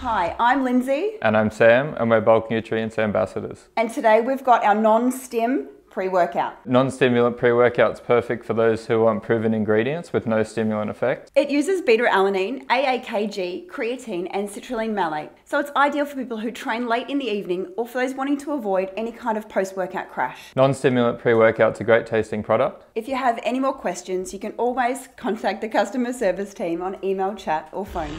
Hi, I'm Lindsay, And I'm Sam, and we're Bulk Nutrients Ambassadors. and today we've got our non-stim pre-workout. Non stimulant pre-workout workout's perfect for those who want proven ingredients with no stimulant effect. It uses beta-alanine, AAKG, creatine, and citrulline malate. So it's ideal for people who train late in the evening or for those wanting to avoid any kind of post-workout crash. Non stimulant pre workout's a great tasting product. If you have any more questions, you can always contact the customer service team on email, chat, or phone.